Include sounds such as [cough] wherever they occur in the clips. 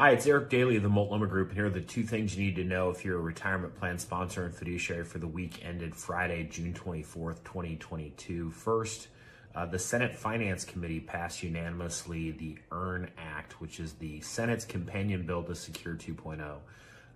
Hi, it's Eric Daly of the Multnomah Group. And here are the two things you need to know if you're a retirement plan sponsor and fiduciary for the week ended Friday, June 24th, 2022. First, uh, the Senate Finance Committee passed unanimously the EARN Act, which is the Senate's companion bill to Secure 2.0.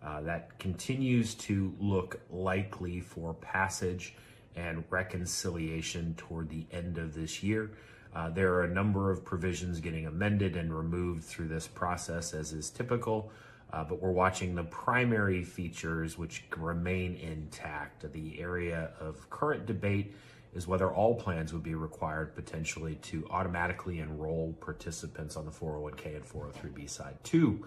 Uh, that continues to look likely for passage and reconciliation toward the end of this year. Uh, there are a number of provisions getting amended and removed through this process, as is typical, uh, but we're watching the primary features which remain intact. The area of current debate is whether all plans would be required potentially to automatically enroll participants on the 401k and 403b side. Two,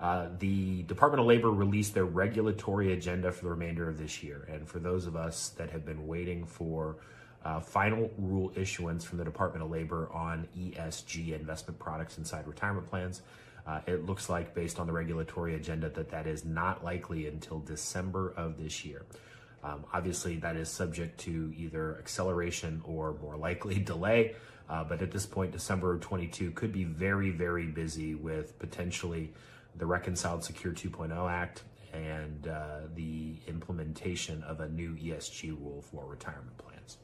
uh, the Department of Labor released their regulatory agenda for the remainder of this year. And for those of us that have been waiting for uh, final rule issuance from the Department of Labor on ESG investment products inside retirement plans. Uh, it looks like, based on the regulatory agenda, that that is not likely until December of this year. Um, obviously, that is subject to either acceleration or more likely [laughs] delay. Uh, but at this point, December of 22 could be very, very busy with potentially the Reconciled Secure 2.0 Act and uh, the implementation of a new ESG rule for retirement plans.